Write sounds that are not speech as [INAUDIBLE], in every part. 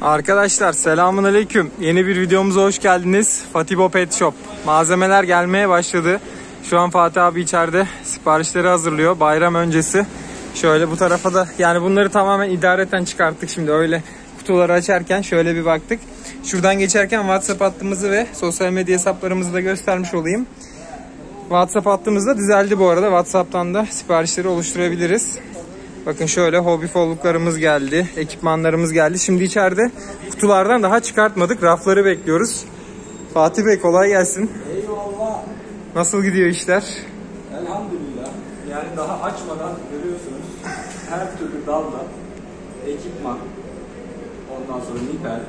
Arkadaşlar selamun aleyküm. Yeni bir videomuza hoş geldiniz. Fatibo Pet Shop. Malzemeler gelmeye başladı. Şu an Fatih abi içeride siparişleri hazırlıyor. Bayram öncesi. Şöyle bu tarafa da yani bunları tamamen idareten çıkarttık şimdi öyle kutuları açarken şöyle bir baktık. Şuradan geçerken WhatsApp hattımızı ve sosyal medya hesaplarımızı da göstermiş olayım. WhatsApp hattımız da düzeldi bu arada. WhatsApp'tan da siparişleri oluşturabiliriz. Bakın şöyle hobi folluklarımız geldi. Ekipmanlarımız geldi. Şimdi içeride kutulardan daha çıkartmadık. Rafları bekliyoruz. Fatih Bey kolay gelsin. Eyvallah. Nasıl gidiyor işler? Elhamdülillah. Yani daha açmadan görüyorsunuz her türlü dalda ekipman, ondan sonra niper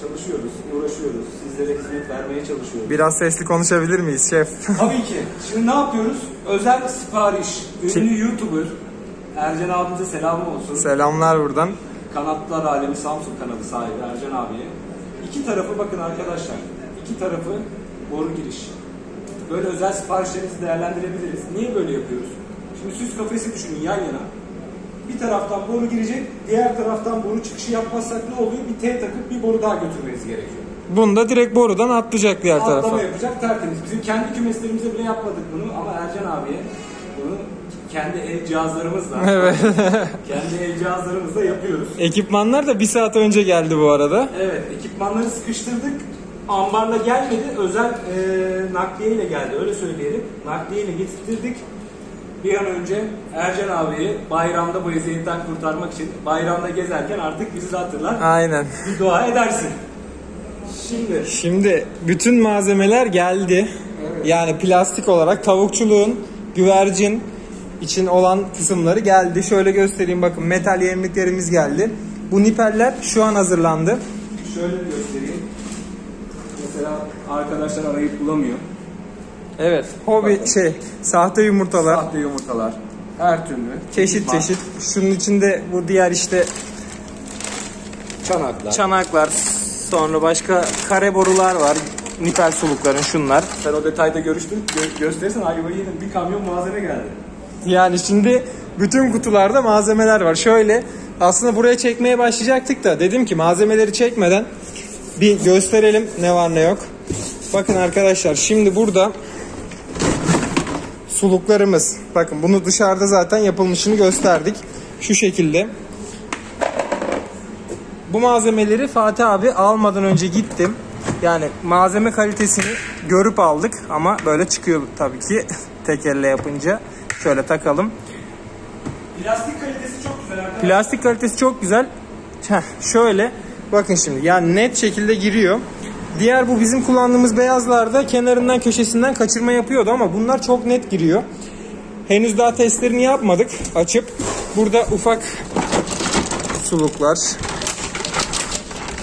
çalışıyoruz, uğraşıyoruz. Sizlere hizmet vermeye çalışıyoruz. Biraz sesli konuşabilir miyiz şef? Tabii ki. Şimdi ne yapıyoruz? Özel sipariş, ünlü YouTuber Ercan abimize selam olsun. Selamlar buradan. Kanatlar Alemi Samsun kanalı sahibi Ercan abiye. İki tarafı bakın arkadaşlar. İki tarafı boru giriş. Böyle özel siparişlerinizi değerlendirebiliriz. Niye böyle yapıyoruz? Şimdi süs kafesi düşünün yan yana. Bir taraftan boru girecek, diğer taraftan boru çıkışı yapmazsak ne oluyor? Bir T takıp bir boru daha götürmeniz gerekiyor. Bunu da direkt borudan atlayacak diğer tarafa. Atlama yapacak tertemiz. Bizim kendi kümeslerimize bile yapmadık bunu ama Ercan abiye bunu kendi el cihazlarımızla [LAUGHS] Evet. kendi el cihazlarımızla yapıyoruz. Ekipmanlar da bir saat önce geldi bu arada. Evet, ekipmanları sıkıştırdık. Ambarla gelmedi, özel e, nakliye ile geldi. Öyle söyleyelim. Nakliye ile getirttirdik. Bir an önce Ercan abiyi bayramda bu eziyetten kurtarmak için bayramda gezerken artık bizi de hatırlar. Aynen. Bir dua edersin. Şimdi Şimdi bütün malzemeler geldi. Yani plastik olarak tavukçuluğun güvercin için olan kısımları geldi. Şöyle göstereyim bakın metal yemliklerimiz geldi. Bu nipeller şu an hazırlandı. şöyle göstereyim. Mesela arkadaşlar arayıp bulamıyor. Evet. Hobi şey sahte yumurtalar. Sahte yumurtalar. Her türlü. Çeşit ekipman, çeşit. Şunun içinde bu diğer işte Çanaklar. çanaklar, sonra başka kare borular var. Nipel sulukların şunlar. Sen o detayda görüştün, gö- gösterirsen ayvayı yedin. Bir kamyon malzeme geldi. Yani şimdi bütün kutularda malzemeler var. Şöyle aslında buraya çekmeye başlayacaktık da dedim ki malzemeleri çekmeden bir gösterelim ne var ne yok. Bakın arkadaşlar şimdi burada suluklarımız. Bakın bunu dışarıda zaten yapılmışını gösterdik. Şu şekilde. Bu malzemeleri Fatih abi almadan önce gittim. Yani malzeme kalitesini görüp aldık ama böyle çıkıyor tabii ki [LAUGHS] tek elle yapınca. Şöyle takalım. Plastik kalitesi çok güzel arkadaşlar. Plastik kalitesi çok güzel. Heh, şöyle bakın şimdi yani net şekilde giriyor. Diğer bu bizim kullandığımız beyazlarda kenarından köşesinden kaçırma yapıyordu ama bunlar çok net giriyor. Henüz daha testlerini yapmadık açıp. Burada ufak suluklar.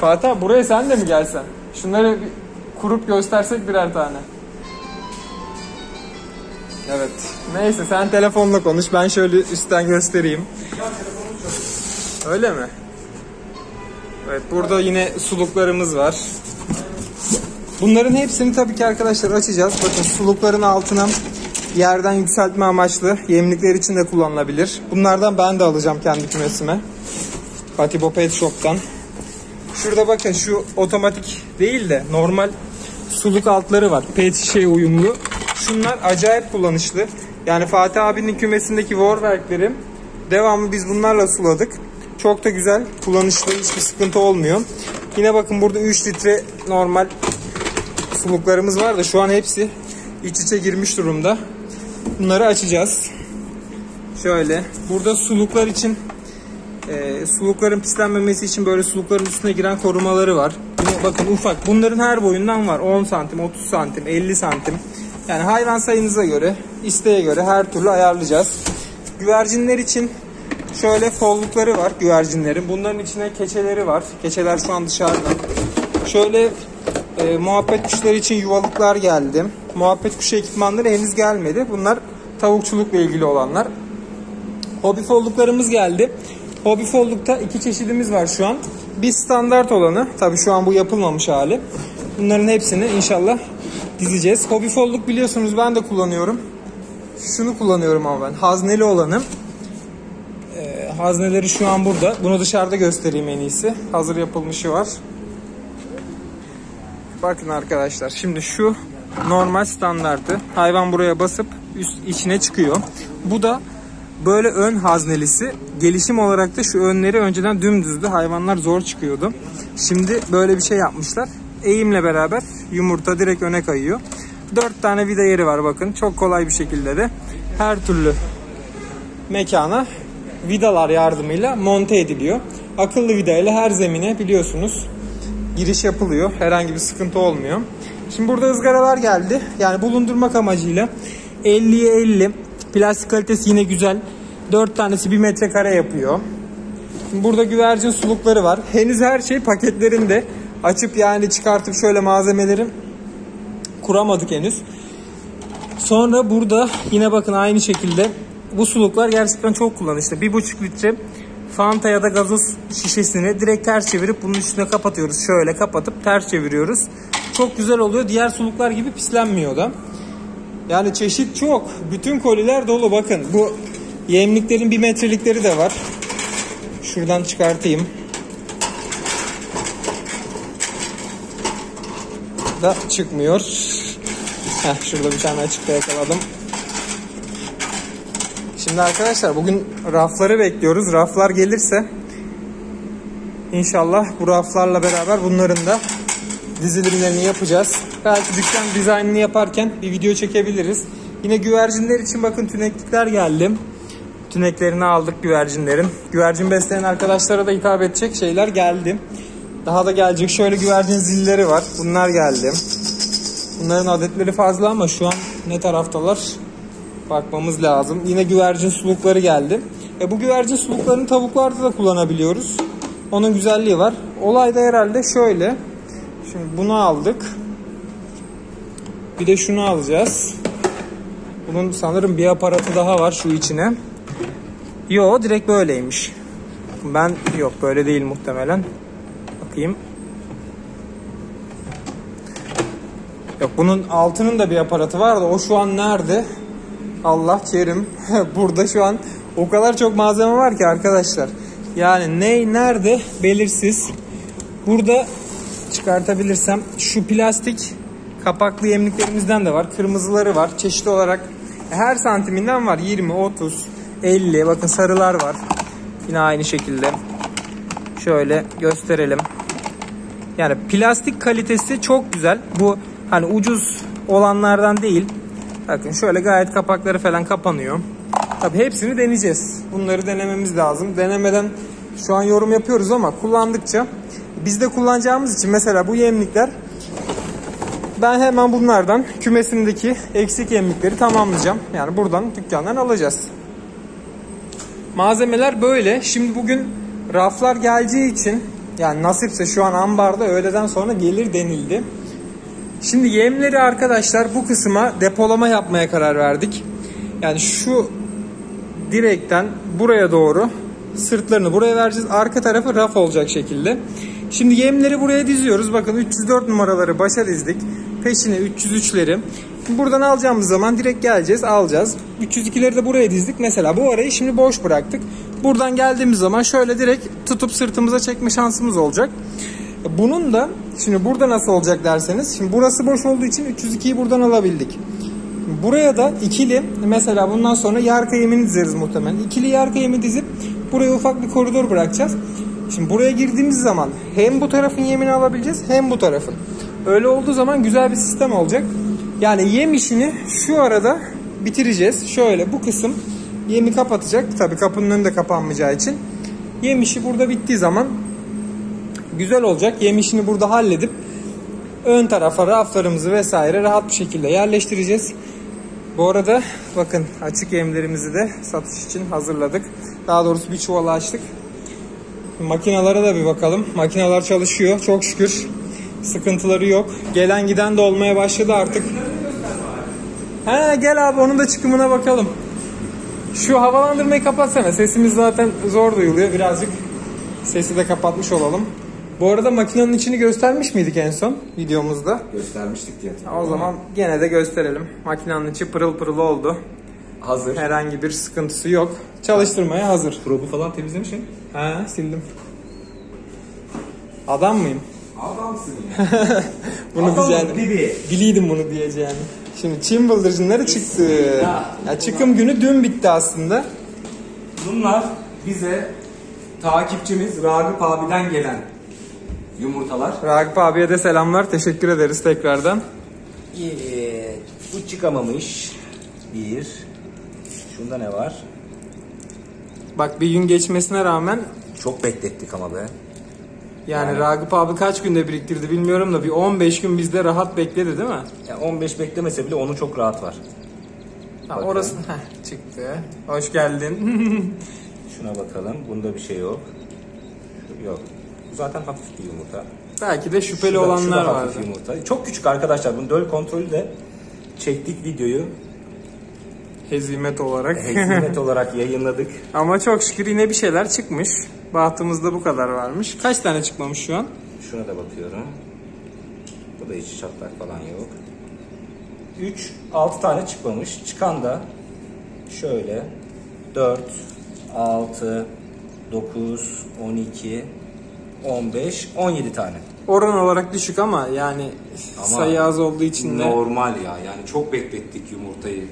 Fatih buraya sen de mi gelsen? Şunları bir kurup göstersek birer tane. Evet. Neyse sen telefonla konuş. Ben şöyle üstten göstereyim. Öyle mi? Evet burada yine suluklarımız var. Bunların hepsini tabii ki arkadaşlar açacağız. Bakın sulukların altına yerden yükseltme amaçlı yemlikler için de kullanılabilir. Bunlardan ben de alacağım kendi kümesime. Fatibo Pet Shop'tan. Şurada bakın şu otomatik değil de normal suluk altları var. Pet şişeye uyumlu. Şunlar acayip kullanışlı. Yani Fatih abinin kümesindeki Warwerk'leri devamlı biz bunlarla suladık. Çok da güzel, kullanışlı, hiçbir sıkıntı olmuyor. Yine bakın burada 3 litre normal suluklarımız var da şu an hepsi iç içe girmiş durumda. Bunları açacağız. Şöyle. Burada suluklar için e, sulukların pislenmemesi için böyle sulukların üstüne giren korumaları var. Yine bakın ufak. Bunların her boyundan var. 10 santim, 30 santim, 50 santim. Yani hayvan sayınıza göre, isteğe göre her türlü ayarlayacağız. Güvercinler için şöyle follukları var güvercinlerin. Bunların içine keçeleri var. Keçeler şu an dışarıda. Şöyle e, muhabbet kuşları için yuvalıklar geldi. Muhabbet kuşu ekipmanları henüz gelmedi. Bunlar tavukçulukla ilgili olanlar. Hobi folluklarımız geldi. Hobi follukta iki çeşidimiz var şu an. Bir standart olanı. Tabi şu an bu yapılmamış hali. Bunların hepsini inşallah dizeceğiz. Hobi folluk biliyorsunuz ben de kullanıyorum. Şunu kullanıyorum ama ben. Hazneli olanı. Ee, hazneleri şu an burada. Bunu dışarıda göstereyim en iyisi. Hazır yapılmışı var. Bakın arkadaşlar şimdi şu normal standartı. Hayvan buraya basıp üst içine çıkıyor. Bu da böyle ön haznelisi. Gelişim olarak da şu önleri önceden dümdüzdü. Hayvanlar zor çıkıyordu. Şimdi böyle bir şey yapmışlar. Eğimle beraber yumurta direkt öne kayıyor. 4 tane vida yeri var bakın. Çok kolay bir şekilde de her türlü mekana vidalar yardımıyla monte ediliyor. Akıllı vida ile her zemine biliyorsunuz giriş yapılıyor. Herhangi bir sıkıntı olmuyor. Şimdi burada ızgaralar geldi. Yani bulundurmak amacıyla 50'ye 50. Plastik kalitesi yine güzel. 4 tanesi 1 metrekare yapıyor. Şimdi burada güvercin sulukları var. Henüz her şey paketlerinde. Açıp yani çıkartıp şöyle malzemelerin kuramadık henüz. Sonra burada yine bakın aynı şekilde bu suluklar gerçekten çok kullanışlı. 1,5 litre Fanta ya da gazoz şişesini direkt ters çevirip bunun üstüne kapatıyoruz. Şöyle kapatıp ters çeviriyoruz. Çok güzel oluyor. Diğer suluklar gibi pislenmiyor da. Yani çeşit çok. Bütün koliler dolu bakın. Bu yemliklerin bir metrelikleri de var. Şuradan çıkartayım. Da çıkmıyor. Heh, şurada bir tane açıkta yakaladım. Şimdi arkadaşlar bugün rafları bekliyoruz. Raflar gelirse inşallah bu raflarla beraber bunların da dizilimlerini yapacağız. Belki dükkan dizaynını yaparken bir video çekebiliriz. Yine güvercinler için bakın tüneklikler geldi. Tüneklerini aldık güvercinlerin. Güvercin besleyen arkadaşlara da hitap edecek şeyler geldi. Daha da gelecek. Şöyle güvercin zilleri var. Bunlar geldi. Bunların adetleri fazla ama şu an ne taraftalar bakmamız lazım. Yine güvercin sulukları geldi. E bu güvercin suluklarını tavuklarda da kullanabiliyoruz. Onun güzelliği var. Olay da herhalde şöyle. Şimdi bunu aldık. Bir de şunu alacağız. Bunun sanırım bir aparatı daha var şu içine. Yo direkt böyleymiş. Ben yok böyle değil muhtemelen. Bakayım. Yok bunun altının da bir aparatı var da o şu an nerede? Allah kerim. [LAUGHS] Burada şu an o kadar çok malzeme var ki arkadaşlar. Yani ne nerede belirsiz. Burada çıkartabilirsem şu plastik kapaklı yemliklerimizden de var. Kırmızıları var. Çeşitli olarak her santiminden var. 20, 30, 50. Bakın sarılar var. Yine aynı şekilde. Şöyle gösterelim. Yani plastik kalitesi çok güzel. Bu hani ucuz olanlardan değil. Bakın şöyle gayet kapakları falan kapanıyor. Tabi hepsini deneyeceğiz. Bunları denememiz lazım. Denemeden şu an yorum yapıyoruz ama kullandıkça biz de kullanacağımız için mesela bu yemlikler ben hemen bunlardan kümesimdeki eksik yemlikleri tamamlayacağım. Yani buradan dükkandan alacağız. Malzemeler böyle. Şimdi bugün raflar geleceği için yani nasipse şu an ambarda öğleden sonra gelir denildi. Şimdi yemleri arkadaşlar bu kısma depolama yapmaya karar verdik. Yani şu direkten buraya doğru sırtlarını buraya vereceğiz. Arka tarafı raf olacak şekilde. Şimdi yemleri buraya diziyoruz. Bakın 304 numaraları başa dizdik. Peşine 303'leri. Buradan alacağımız zaman direkt geleceğiz alacağız. 302'leri de buraya dizdik. Mesela bu arayı şimdi boş bıraktık. Buradan geldiğimiz zaman şöyle direkt tutup sırtımıza çekme şansımız olacak. Bunun da şimdi burada nasıl olacak derseniz. Şimdi burası boş olduğu için 302'yi buradan alabildik. Buraya da ikili mesela bundan sonra yer kayımını dizeriz muhtemelen. İkili yer kayımı dizip buraya ufak bir koridor bırakacağız. Şimdi buraya girdiğimiz zaman hem bu tarafın yemini alabileceğiz hem bu tarafın. Öyle olduğu zaman güzel bir sistem olacak. Yani yem işini şu arada bitireceğiz. Şöyle bu kısım yemi kapatacak. Tabi kapının önünde kapanmayacağı için. Yem işi burada bittiği zaman güzel olacak. Yem işini burada halledip ön tarafa raflarımızı vesaire rahat bir şekilde yerleştireceğiz. Bu arada bakın açık yemlerimizi de satış için hazırladık. Daha doğrusu bir çuvala açtık. Makinalara da bir bakalım. Makinalar çalışıyor çok şükür. Sıkıntıları yok. Gelen giden de olmaya başladı artık. He gel abi onun da çıkımına bakalım. Şu havalandırmayı kapatsana. Sesimiz zaten zor duyuluyor. Birazcık sesi de kapatmış olalım. Bu arada makinenin içini göstermiş miydik en son videomuzda? Göstermiştik diye. O zaman gene de gösterelim. Makinenin içi pırıl pırıl oldu. hazır. Herhangi bir sıkıntısı yok. Çalıştırmaya hazır. Probu falan temizlemişsin. Ha sildim. Adam mıyım? Adamsın ya. [LAUGHS] Bunu Adam diyeceğini. gibi. Biliydim bunu diyeceğini. Şimdi Çin bıldırcınları çıktı. Ya. Ya çıkım günü dün bitti aslında. Bunlar bize takipçimiz Ragıp abiden gelen yumurtalar. Ragıp abiye de selamlar. Teşekkür ederiz tekrardan. Evet, bu çıkamamış. Bir. Şunda ne var? Bak bir gün geçmesine rağmen Çok beklettik ama be. Yani, Ragıp abi kaç günde biriktirdi bilmiyorum da bir 15 gün bizde rahat bekledi değil mi? Yani 15 beklemese bile onun çok rahat var. Bakın. orası heh, çıktı. Hoş geldin. [LAUGHS] Şuna bakalım. Bunda bir şey yok. Şu- Yok. Bu zaten hafif bir yumurta. Belki de şüpheli Şurada- olanlar şurada vardı. hafif yumurta. Çok küçük arkadaşlar. Bunun döl kontrolü de çektik videoyu. Hezimet olarak. Hekimlet [LAUGHS] olarak yayınladık. Ama çok şükür yine bir şeyler çıkmış. Bahtımızda bu kadar varmış. Kaç tane çıkmamış şu an? Şuna da bakıyorum. Bu da hiç çatlak falan yok. 3, 6 tane çıkmamış. Çıkan da şöyle 4, 6, 9, 12, 15, 17 tane. Oran olarak düşük ama yani Ama sayı az olduğu için de Normal ya. Yani çok beklettik yumurtayı.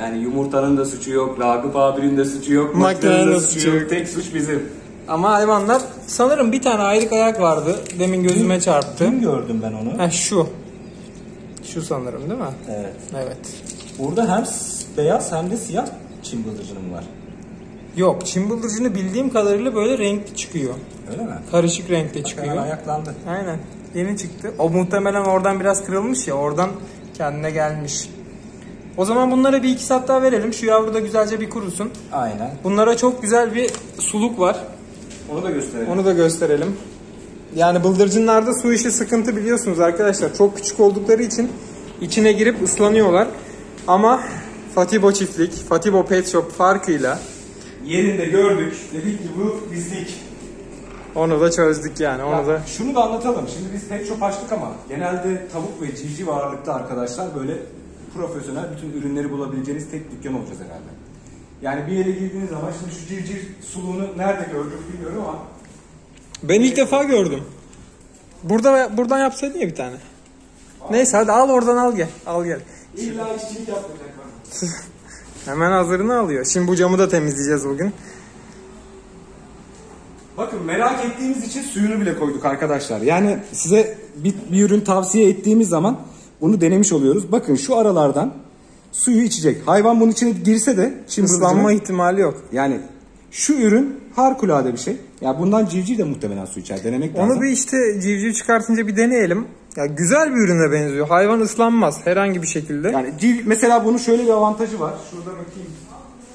Yani yumurtanın da suçu yok, Ragıp abinin de suçu yok, Makinenin de suçu yok. Tek suç bizim. Ama hayvanlar sanırım bir tane ayrık ayak vardı. Demin gözüme çarptı. Dün gördüm ben onu. Ha şu. Şu sanırım değil mi? Evet. Evet. Burada hem beyaz hem de siyah çim bıldırcınım var. Yok, Çin bıldırcını bildiğim kadarıyla böyle renkli çıkıyor. Öyle mi? Karışık renkte çıkıyor. ayaklandı. Aynen. Yeni çıktı. O muhtemelen oradan biraz kırılmış ya. Oradan kendine gelmiş. O zaman bunlara bir iki saat daha verelim. Şu yavru da güzelce bir kurusun. Aynen. Bunlara çok güzel bir suluk var. Onu da gösterelim. Onu da gösterelim. Yani bıldırcınlarda su işi sıkıntı biliyorsunuz arkadaşlar. Çok küçük oldukları için içine girip ıslanıyorlar. Ama Fatibo çiftlik, Fatibo Pet Shop farkıyla Yerinde gördük. Dedik ki bu bizlik. onu da çözdük yani. Onu Ya, da Şunu da anlatalım. Şimdi biz pet shop açtık ama genelde tavuk ve civciv ağırlıkta arkadaşlar böyle profesyonel bütün ürünleri bulabileceğiniz tek dükkan olacağız herhalde. Yani bir yere girdiğiniz zaman şimdi şu civciv suluğunu nerede gördük bilmiyorum ama ben ilk defa gördüm. Burada buradan yapsaydın ya bir tane. Neyse hadi al oradan al gel. Al gel. illa işçilik yaptıracaklar. [LAUGHS] Hemen hazırını alıyor. Şimdi bu camı da temizleyeceğiz bugün. Bakın merak ettiğimiz için suyunu bile koyduk arkadaşlar. Yani size bir, bir ürün tavsiye ettiğimiz zaman bunu denemiş oluyoruz. Bakın şu aralardan suyu içecek. Hayvan bunun içine girse de çim bıldırcını- ihtimali yok. Yani şu ürün harikulade bir şey. Ya bundan civciv de muhtemelen su içer. Denemek lazım. Onu bir işte civciv çıkartınca bir deneyelim. Ya güzel bir ürüne benziyor. Hayvan ıslanmaz herhangi bir şekilde. Yani civ, mesela bunun şöyle bir avantajı var. Şurada bakayım.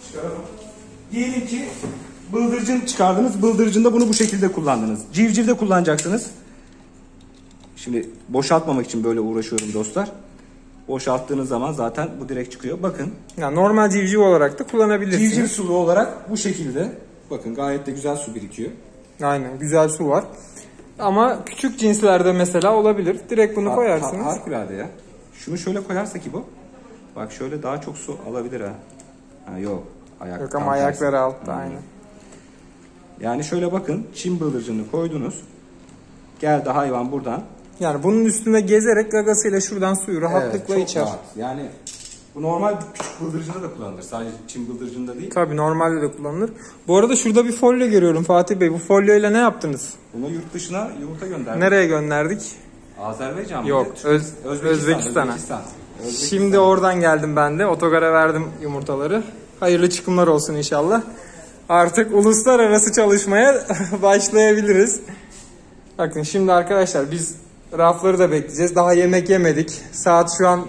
Çıkaralım. Diyelim ki bıldırcın çıkardınız. Bıldırcında bunu bu şekilde kullandınız. Civcivde kullanacaksınız. Şimdi boşaltmamak için böyle uğraşıyorum dostlar. Boşalttığınız zaman zaten bu direkt çıkıyor. Bakın Ya normal civciv olarak da kullanabilirsiniz. civciv sulu olarak bu şekilde. Bakın gayet de güzel su birikiyor. Aynen güzel su var. Ama küçük cinslerde mesela olabilir. Direkt bunu Ha- koyarsınız. ha- harikulade ya. Şunu şöyle koyarsa ki bu. Bak şöyle daha çok su alabilir ha. Ha yok. Ayak, Yok ama ayakları altta aynen. Yani şöyle bakın çim bıldırcını koydunuz. Geldi hayvan buradan. Yani bunun üstünde gezerek gagasıyla şuradan suyu rahatlıkla çok içer. rahat. Yani bu normal bir küçük bıldırcında da kullanılır. Sadece çim bıldırcında değil. Tabii normalde de kullanılır. Bu arada şurada bir folyo görüyorum Fatih Bey. Bu folyoyla ne yaptınız? Bunu yurt dışına yumurta gönderdik. Nereye gönderdik? Azerbaycan mı? Yok, Öz- Özbekistan. Özbekistan'a. Özbekistan. Özbekistan. Şimdi oradan geldim ben de. Otogara verdim yumurtaları. Hayırlı çıkımlar olsun inşallah. Artık uluslararası çalışmaya [LAUGHS] başlayabiliriz. Bakın şimdi arkadaşlar biz rafları da bekleyeceğiz. Daha yemek yemedik. Saat şu an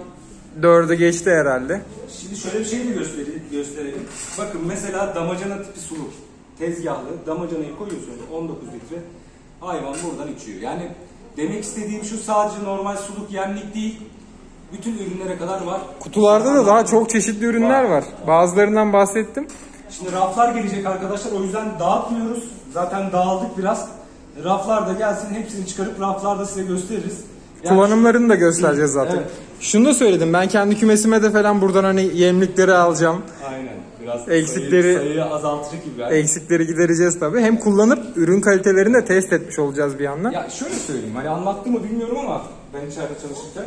4'ü geçti herhalde. Şimdi şöyle bir şey de gösterelim. gösterelim. Bakın mesela damacana tipi suluk. Tezgahlı damacanayı koyuyorsunuz 19 litre. Hayvan buradan içiyor. Yani demek istediğim şu sadece normal suluk yemlik değil. Bütün ürünlere kadar var. Kutularda da daha çok çeşitli ürünler var. Bazılarından bahsettim. Şimdi raflar gelecek arkadaşlar. O yüzden dağıtmıyoruz. Zaten dağıldık biraz. Raflar da gelsin hepsini çıkarıp raflarda size gösteririz. Kullanımlarını da göstereceğiz zaten. Evet. Şunu da söyledim ben kendi kümesime de falan buradan hani yemlikleri alacağım. Aynen. Biraz Eksikleri- sayıyı, sayıyı azaltıcı gibi. Yani. Eksikleri gidereceğiz tabii. Hem kullanıp ürün kalitelerini de test etmiş olacağız bir yandan. Ya şöyle söyleyeyim, hani anlattı mı bilmiyorum ama ben içeride çalışırken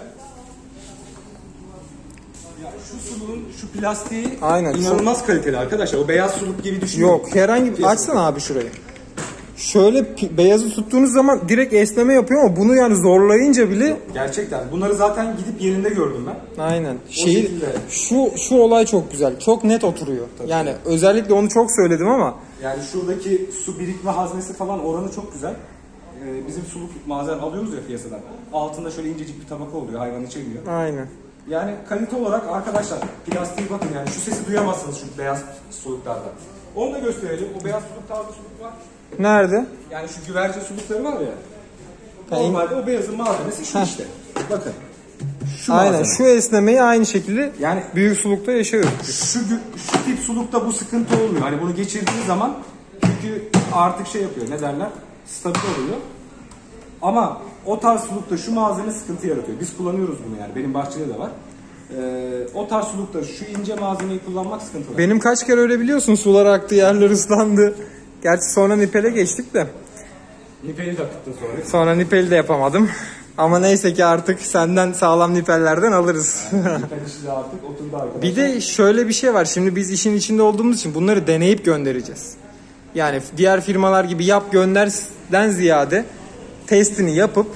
ya şu suluğun şu plastiği Aynen, inanılmaz kaliteli arkadaşlar. O beyaz suluk gibi düşünmeyin. Yok herhangi bir açsana abi şurayı. Şöyle beyazı tuttuğunuz zaman direkt esneme yapıyor ama bunu yani zorlayınca bile Gerçekten. Bunları zaten gidip yerinde gördüm ben. aynen. Şekilde. şu şu olay çok güzel. Çok net oturuyor. Yani özellikle onu çok söyledim ama Yani şuradaki su birikme haznesi falan oranı çok güzel. Ee, bizim suluk malzeme alıyoruz ya piyasadan. Altında şöyle incecik bir tabaka oluyor hayvan içemiyor. aynen. Yani kalite olarak arkadaşlar plastiği bakın yani şu sesi duyamazsınız şu beyaz suluklarda. Onu da gösterelim. O beyaz suluk tarzı suluk var. Nerede? Yani şu güvercin sulukları var ya. Ha, Normalde o beyazın malzemesi şu işte. Bakın. Şu Aynen malzeme. şu esnemeyi aynı şekilde Yani büyük sulukta yaşıyoruz. şu, şu tip sulukta bu sıkıntı olmuyor. Hani bunu geçirdiği zaman çünkü artık şey yapıyor ne derler stabil oluyor. Ama o tarz sulukta şu malzeme sıkıntı yaratıyor. Biz kullanıyoruz bunu yani. Benim bahçede de var. Ee, o tarz sulukta şu ince malzemeyi kullanmak sıkıntılı. Benim kaç kere öyle biliyorsun sular aktı yerler ıslandı. Gerçi sonra nipele geçtik de. Nipeli de akıttın sonra. Sonra nipeli de yapamadım. Ama neyse ki artık senden sağlam nipellerden alırız. Artık oturdu arkadaşlar. bir de şöyle bir şey var. Şimdi biz işin içinde olduğumuz için bunları deneyip göndereceğiz. Yani diğer firmalar gibi yap gönderden ziyade testini yapıp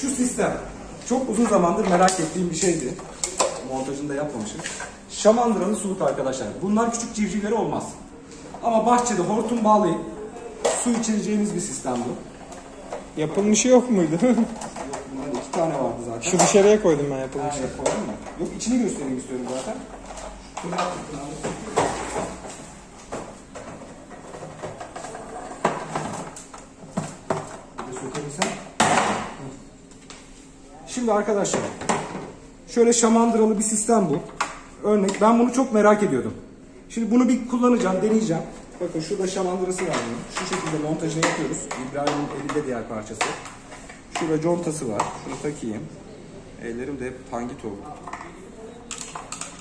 Şu sistem çok uzun zamandır merak ettiğim bir şeydi. Montajını da yapmamışım. Şamandıralı suluk arkadaşlar. Bunlar küçük civcivleri olmaz. Ama bahçede hortum bağlayıp su içireceğiniz bir sistem bu. yapılmışı yok muydu? Yok bunların iki tane vardı zaten. Şu dışarıya koydum ben Ha, yapılmışı. yapalım mı? Yok içini göstereyim istiyorum zaten. Şimdi arkadaşlar şöyle şamandıralı bir sistem bu. Örnek ben bunu çok merak ediyordum. Şimdi bunu bir kullanacağım, deneyeceğim. Bakın şurada şamandırası var bunun. Şu şekilde montajını yapıyoruz. İbrahim'in elinde diğer parçası. Şurada contası var. Şunu takayım. Ellerim de hep hangit oldu.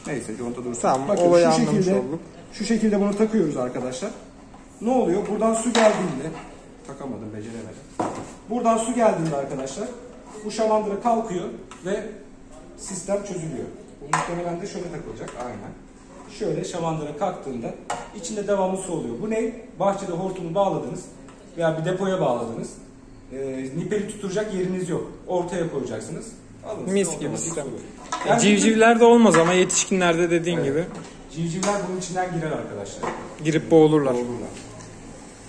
Neyse conta dursun. Tamam, olayı şu anlamış şekilde, olduk. Şu şekilde bunu takıyoruz arkadaşlar. Ne oluyor? Buradan su geldiğinde takamadım, beceremedim. Buradan su geldiğinde arkadaşlar bu şamandıra kalkıyor ve sistem çözülüyor. Bu muhtemelen de şöyle takılacak. Aynen. Şöyle şamandıra kalktığında içinde devamlı su oluyor. Bu ne? Bahçede hortumu bağladınız veya bir depoya bağladınız. Ee, nipeli tutturacak yeriniz yok. Ortaya koyacaksınız. Alın, Mis gibi veriyor. Yani Civcivlerde olmaz ama yetişkinlerde dediğin Evet. gibi Civcivler bunun içinden girer arkadaşlar. girip boğulurlar. Olurlar.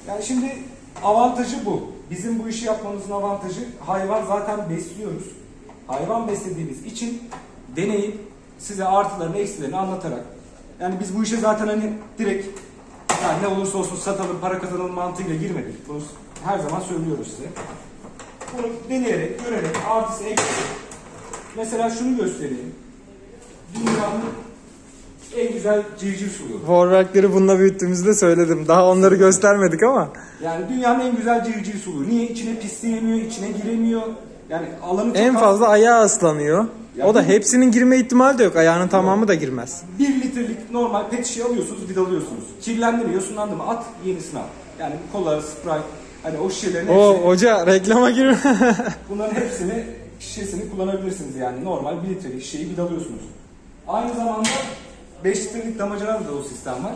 Yani şimdi avantajı bu. Bizim bu işi yapmamızın avantajı hayvan zaten besliyoruz. Hayvan beslediğimiz için deneyip size artılarını eksilerini anlatarak yani biz bu işe zaten hani direkt yani ne olursa olsun satalım para kazanalım mantığıyla girmedik. Bunu her zaman söylüyoruz size. Bunu deneyerek, görerek, artısı eksisi. Mesela şunu göstereyim. Dünyanın en güzel civciv suluğu. Warwerk'leri bununla büyüttüğümüzü de söyledim. Daha onları göstermedik ama Yani dünyanın en güzel civciv suluğu. Niye? içine pisleyemiyor, içine giremiyor. Yani alanı en az. fazla ayağı ıslanıyor. Ya O da hepsinin girme ihtimali de yok. Ayağının tamamı da girmez. 1 litrelik normal pet şişe alıyorsunuz, vidalıyorsunuz. Kirlendi mi, yosunlandı mı at, yenisini al. Yani kola, sprite, hani o şişelerin O hepsini, hoca reklama girme. [LAUGHS] bunların hepsini, şişesini kullanabilirsiniz yani. Normal 1 litrelik şişeyi vidalıyorsunuz. Aynı zamanda 5 litrelik damacanada da o sistem var.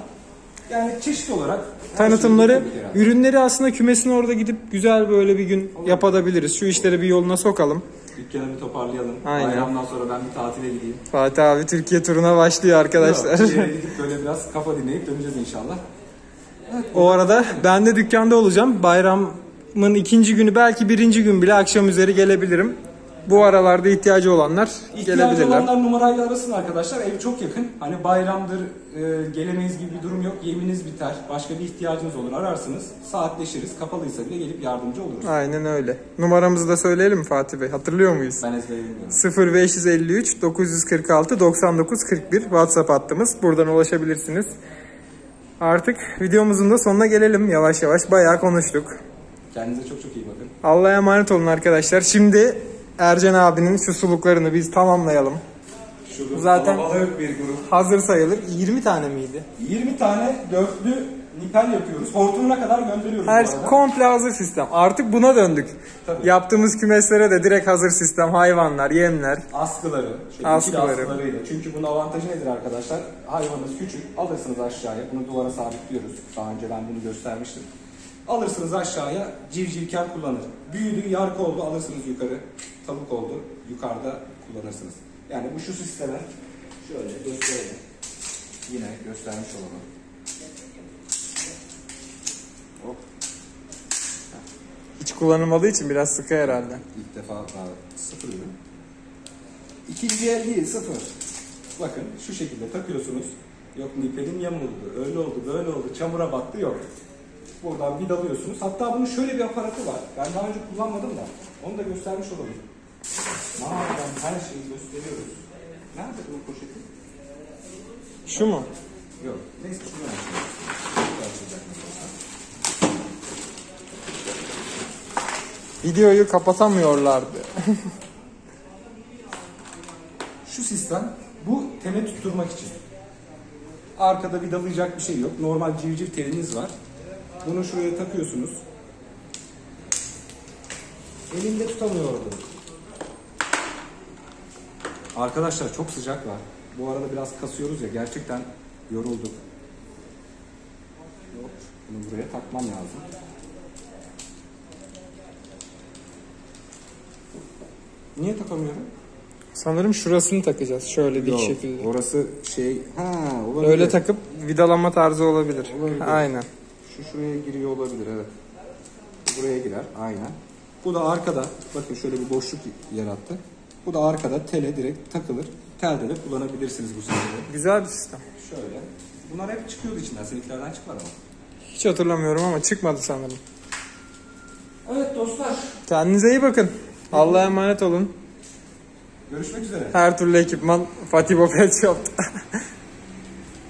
Yani çeşit olarak Tanıtımları, ürünleri aslında kümesine orada gidip güzel böyle bir gün yapabiliriz. Şu işleri bir yoluna sokalım. Dükkanı bir toparlayalım. Aynen. Bayramdan sonra ben bir tatile gideyim. Fatih abi Türkiye turuna başlıyor arkadaşlar. Yok, [LAUGHS] gidip böyle biraz kafa dinleyip döneceğiz inşallah. O arada ben de dükkanda olacağım. Bayramın ikinci günü belki birinci gün bile akşam üzeri gelebilirim. Bu aralarda ihtiyacı olanlar İhtiyacı gelebilirler. olanlar numarayla arasın arkadaşlar. Ev çok yakın. Hani bayramdır, e, gelemeyiz gibi bir durum yok. Yeminiz biter. Başka bir ihtiyacınız olur. Ararsınız. Saatleşiriz. Kapalıysa bile gelip yardımcı oluruz. Aynen öyle. Numaramızı da söyleyelim Fatih Bey? Hatırlıyor muyuz? Ben ezbere bilmiyorum. 0553 946 99 41 WhatsApp hattımız. Buradan ulaşabilirsiniz. Artık videomuzun da sonuna gelelim yavaş yavaş. Bayağı konuştuk. Kendinize çok çok iyi bakın. Allah'a emanet olun arkadaşlar. Şimdi Ercan abinin şu suluklarını biz tamamlayalım. Şurada Zaten- kalabalık bir grup. Hazır sayılır. 20 tane miydi? 20 tane dörtlü nipel yapıyoruz. Hortumuna kadar gönderiyoruz Her komple hazır sistem. Artık buna döndük. Tabii. Yaptığımız kümeslere de direkt hazır sistem. Hayvanlar, yemler. Askıları, şöyle Askıları. askılarıyla. Çünkü bunun avantajı nedir arkadaşlar? Hayvanınız küçük, alırsınız aşağıya. Bunu duvara sabitliyoruz. Daha önce ben bunu göstermiştim. Alırsınız aşağıya, civcivken kullanır. Büyüdü, yark oldu, alırsınız yukarı. Tavuk oldu, yukarıda kullanırsınız. Yani bu şu sisteme şöyle gösterelim. Yine göstermiş olalım. Hop, Hiç kullanılmadığı için biraz sıkı herhalde. ilk defa daha sıfır ürün. İkinci el değil, sıfır. Bakın şu şekilde takıyorsunuz. Yok nipelin yamuldu, öyle oldu, böyle oldu, çamura battı yok. Buradan vidalıyorsunuz. Hatta bunun şöyle bir aparatı var. Ben daha önce kullanmadım da. Onu da göstermiş olalım. Mağaradan her şeyi gösteriyoruz. Nerede bunun poşeti? Şu mu? Yok. Neyse şunu açalım. Şunu açacak mesela. Videoyu kapatamıyorlardı. [LAUGHS] Şu sistem bu tene tutturmak için. Arkada vidalayacak bir şey yok. Normal civciv teliniz var. Bunu şuraya takıyorsunuz. Elimde tutamıyordum. Arkadaşlar çok sıcak var. Bu arada biraz kasıyoruz ya gerçekten yorulduk. Bunu buraya takmam lazım. Niye takamıyorum? Sanırım şurasını takacağız. Şöyle dik Yok, şekilde. Orası şey, ha olabilir. Öyle takıp vidalama tarzı olabilir. Olabilir. Aynen. Şu şuraya giriyor olabilir evet. Bu Buraya girer aynen. Bu da arkada bakın şöyle bir boşluk yarattı. Bu da arkada tele direkt takılır. Telde de kullanabilirsiniz bu sayede. Güzel bir sistem. Şöyle. Bunlar hep çıkıyordu içinden. Seninkilerden çıkmadı ama. Hiç hatırlamıyorum ama çıkmadı sanırım. Evet dostlar. Kendinize iyi bakın. Allah'a emanet olun. Görüşmek üzere. Her türlü ekipman Fatih Pet Shop'ta. [LAUGHS]